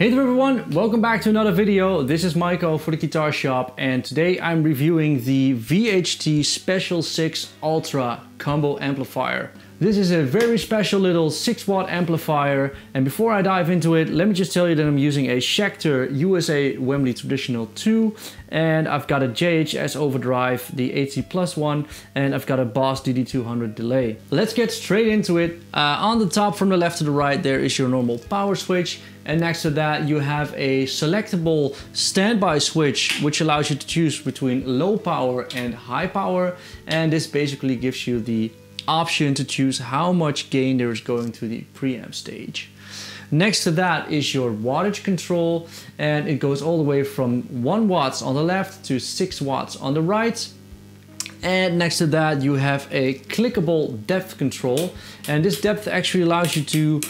Hey there everyone, welcome back to another video. This is Michael for the Guitar Shop and today I'm reviewing the VHT Special 6 Ultra Combo Amplifier. This is a very special little 6 watt amplifier and before I dive into it let me just tell you that I'm using a Schecter USA Wembley Traditional 2 and I've got a JHS overdrive, the AT Plus one and I've got a Boss DD200 delay. Let's get straight into it. Uh, on the top from the left to the right there is your normal power switch and next to that you have a selectable standby switch which allows you to choose between low power and high power and this basically gives you the option to choose how much gain there is going to the preamp stage. Next to that is your wattage control and it goes all the way from 1 watts on the left to 6 watts on the right. And next to that you have a clickable depth control and this depth actually allows you to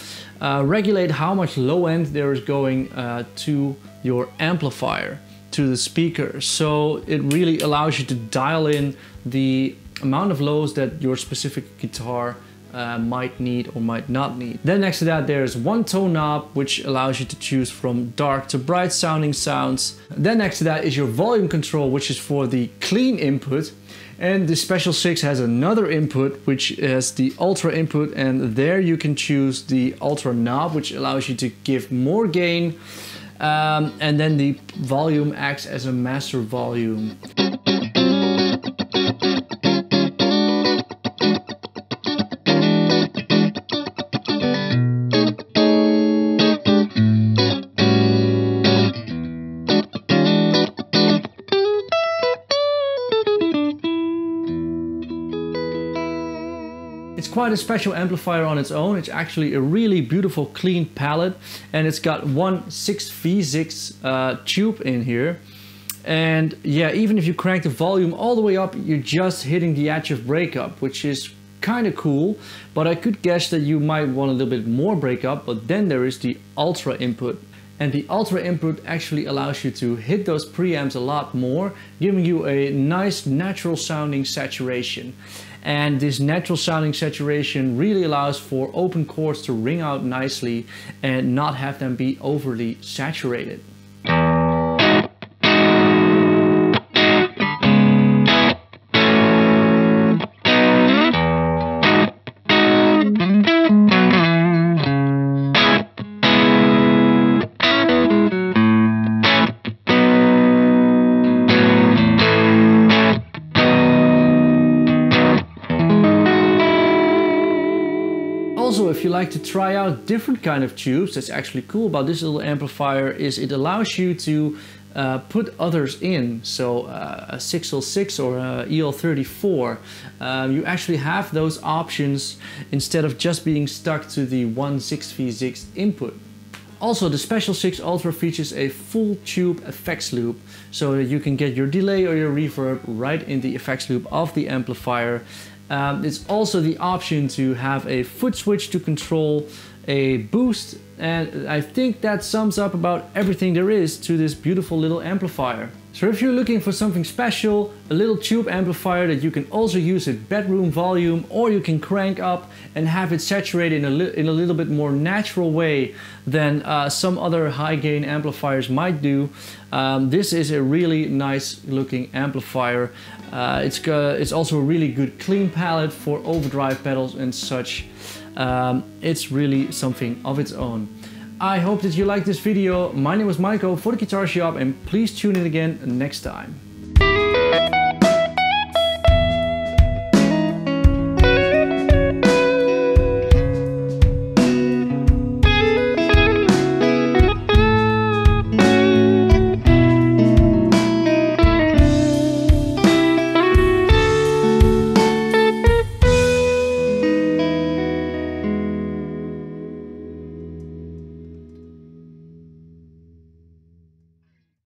uh, regulate how much low end there is going uh, to your amplifier, to the speaker. So it really allows you to dial in the amount of lows that your specific guitar uh, might need or might not need. Then next to that there's one tone knob which allows you to choose from dark to bright sounding sounds. Then next to that is your volume control which is for the clean input and the Special 6 has another input which is the Ultra input and there you can choose the Ultra knob which allows you to give more gain um, and then the volume acts as a master volume. It's quite a special amplifier on its own. It's actually a really beautiful clean palette and it's got one 6V6 uh, tube in here. And yeah, even if you crank the volume all the way up, you're just hitting the edge of breakup, which is kind of cool. But I could guess that you might want a little bit more breakup, but then there is the ultra input. And the ultra input actually allows you to hit those preamps a lot more, giving you a nice natural sounding saturation. And this natural sounding saturation really allows for open chords to ring out nicely and not have them be overly saturated. Also, if you like to try out different kind of tubes, that's actually cool about this little amplifier is it allows you to uh, put others in. So uh, a 6L6 or a EL34, um, you actually have those options instead of just being stuck to the one 6V6 input. Also, the Special 6 Ultra features a full tube effects loop so that you can get your delay or your reverb right in the effects loop of the amplifier um, it's also the option to have a foot switch to control a boost and I think that sums up about everything there is to this beautiful little amplifier. So if you're looking for something special, a little tube amplifier that you can also use at bedroom volume or you can crank up and have it saturated in a, in a little bit more natural way than uh, some other high gain amplifiers might do, um, this is a really nice looking amplifier. Uh, it's, it's also a really good clean palette for overdrive pedals and such. Um, it's really something of its own. I hope that you liked this video. My name is Michael for the Guitar Shop and please tune in again next time.